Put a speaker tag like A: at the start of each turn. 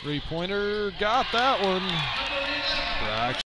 A: Three pointer, got that one.